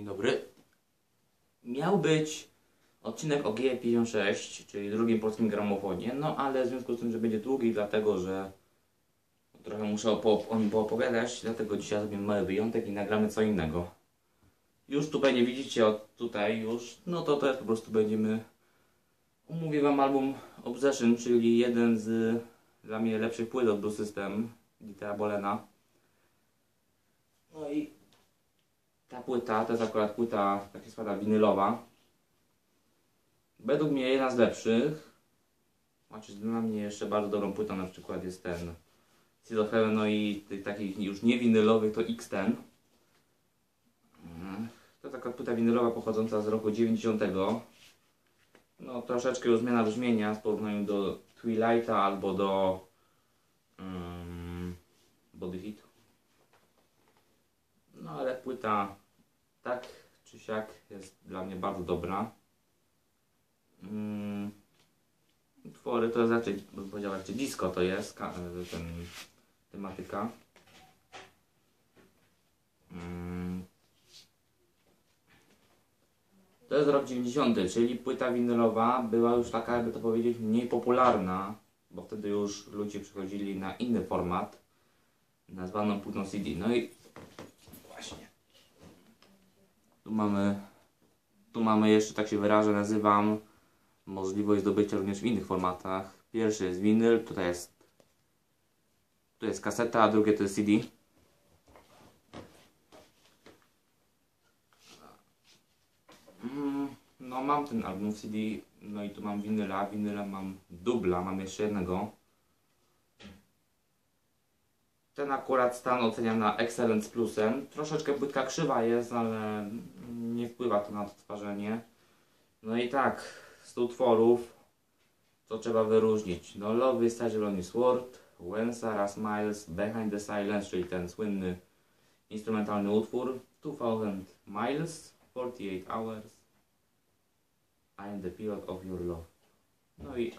Dzień dobry. Miał być odcinek o G56, czyli drugim polskim gramofonie, no ale w związku z tym, że będzie długi, dlatego że trochę muszę o nim poopowiadać, dlatego dzisiaj zrobimy mały wyjątek i nagramy co innego. Już tutaj nie widzicie, od tutaj już, no to teraz po prostu będziemy... Omówię Wam album Obsession, czyli jeden z dla mnie lepszych płyt od Blue System, Dietra Bolena. No i ta płyta, to jest akurat płyta, tak się składa, winylowa. Według mnie jedna z lepszych. Znaczy dla mnie jeszcze bardzo dobrą płytą na przykład jest ten Seed no i tych takich już nie winylowych to X10. Mm, To taka płyta winylowa pochodząca z roku 90. No troszeczkę już zmiana brzmienia w porównaniu do Twilighta albo do um, Body Hit. No ale płyta tak czy siak jest dla mnie bardzo dobra. Mm, utwory to jest raczej, bym powiedział, raczej disco to jest, ka- ten, tematyka. Mm. To jest rok 90, czyli płyta winylowa była już taka, jakby to powiedzieć, mniej popularna, bo wtedy już ludzie przechodzili na inny format, nazwaną płytą CD. No i Tu mamy, tu mamy jeszcze, tak się wyrażę, nazywam możliwość zdobycia również w innych formatach. Pierwszy jest winyl, tutaj jest, tu jest kaseta, a drugie to jest CD. Mm, No mam ten album CD, no i tu mam winyla, winyla mam dubla, mam jeszcze jednego. Ten akurat stan oceniam na Excellent z plusem. Troszeczkę płytka krzywa jest, ale nie wpływa to na odtwarzanie. No i tak, z utworów to trzeba wyróżnić. No Love is Lonely Sword, When Sarah Smiles, Behind the Silence, czyli ten słynny instrumentalny utwór, 2000 Miles, 48 Hours, I am the pilot of your love. No i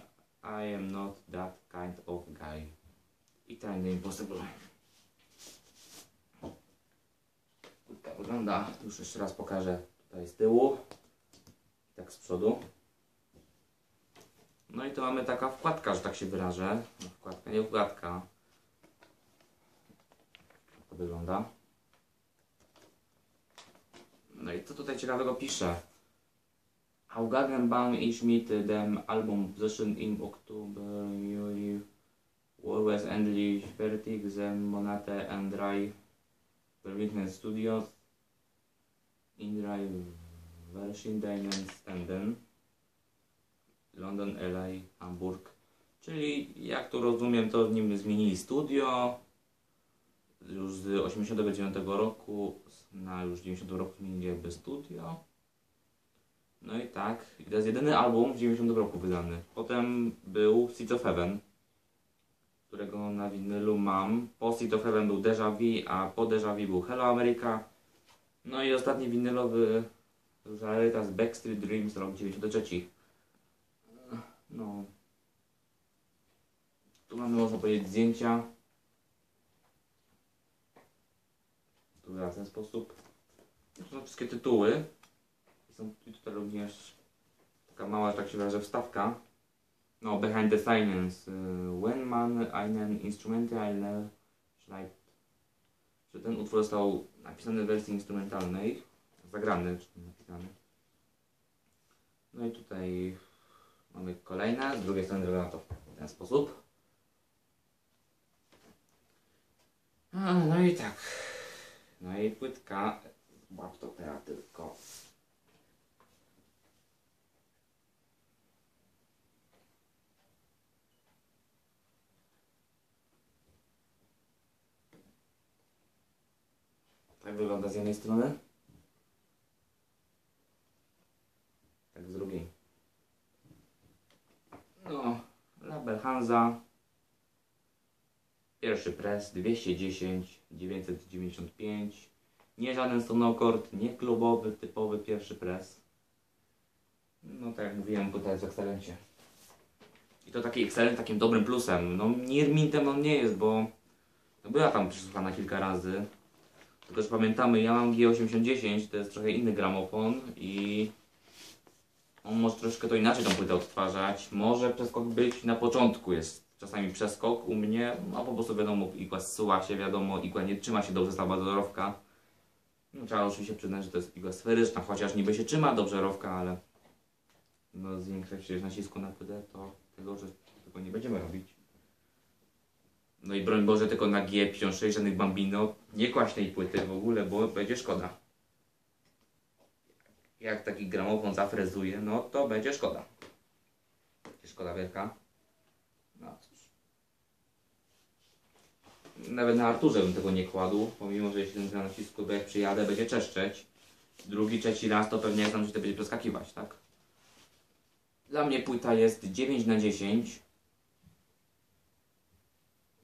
I am not that kind of guy. I Tiny Impossible. Tak wygląda, już jeszcze raz pokażę tutaj z tyłu, tak z przodu. No i to mamy taka wkładka, że tak się wyrażę. No, Wkładka, nie wkładka. Tak to wygląda. No i co tutaj ciekawego pisze? Augagenbaum ich mit dem Album Possession im Oktober, Juli, Always endlich fertig, sieben Monate and drei Berliner Studios in drei verschiedenen Ständen. London, LA, Hamburg. Czyli jak to rozumiem, to w nim zmienili studio. Już z 89 roku na już 90 roku zmienili jakby studio. No i tak, i to jest jedyny album w 90 roku wydany. Potem był Seeds of Heaven, którego na winylu mam. Po Seeds of Heaven był Deja Vu, a po Deja Vu był Hello America. No i ostatni winylowy Zaryta z Backstreet Dreams rok 93. No. Tu mamy, można powiedzieć, zdjęcia. Tu w ten sposób. Tu są wszystkie tytuły. I Są tutaj również taka mała, tak się wyrażę, wstawka. No, Behind the Silence. y, When man einen Instrumental schreibt. Że ten utwór został napisany w wersji instrumentalnej. Zagrany, czy napisany. No i tutaj mamy kolejne. Z drugiej strony wygląda to w ten sposób. A, no i tak. No i płytka. Złap to teraz tylko. Tak wygląda z jednej strony. Tak z drugiej. No, label Hansa. Pierwszy press 210 995. Nie żaden sonokord, nie klubowy, typowy pierwszy press. No tak jak mówiłem, tutaj jest w Excellencie. I to taki Excellent takim dobrym plusem. No Nirmintem on nie jest, bo była tam przesłuchana kilka razy. Tylko, że pamiętamy, ja mam G8010, to jest trochę inny gramofon i on może troszkę to inaczej tą płytę odtwarzać. Może przeskok być na początku jest czasami przeskok u mnie, a po prostu wiadomo, igła zsuwa się, wiadomo, igła nie trzyma się dobrze salwadorowka. No, trzeba oczywiście przyznać, że to jest igła sferyczna, chociaż niby się trzyma dobrze rowka, ale no, zwiększa się nacisku na płytę, to tego, że tego nie będziemy robić. No i broń Boże, tylko na G56 żadnych bambino, nie kłaść płyty w ogóle, bo będzie szkoda. Jak taki gramofon zafrezuje, no to będzie szkoda. Będzie szkoda wielka. No cóż. Nawet na Arturze bym tego nie kładł, pomimo, że jeśli ten nacisku, to jak przyjadę, będzie czeszczeć. Drugi, trzeci raz to pewnie jak tam się to będzie przeskakiwać, tak? Dla mnie płyta jest 9 na 10.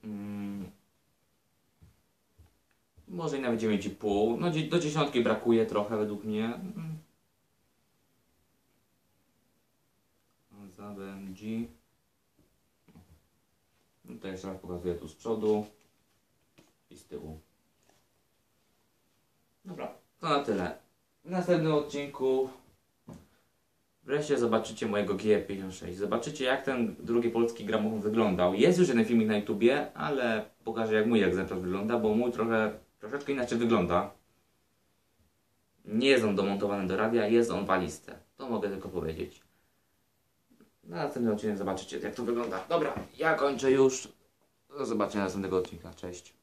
Mm. Może i nawet 9,5. No do dziesiątki brakuje trochę według mnie. Mm. Za BMG. No to jeszcze raz pokazuję tu z przodu i z tyłu. Dobra, to na tyle. W następnym odcinku wreszcie zobaczycie mojego G56. Zobaczycie jak ten drugi polski gramofon wyglądał. Jest już jeden filmik na YouTubie, ale pokażę jak mój egzemplarz wygląda, bo mój trochę, troszeczkę inaczej wygląda. Nie jest on domontowany do radia, jest on walistę. To mogę tylko powiedzieć. Na następnym odcinku zobaczycie jak to wygląda. Dobra, ja kończę już. Do zobaczenia następnego odcinka. Cześć.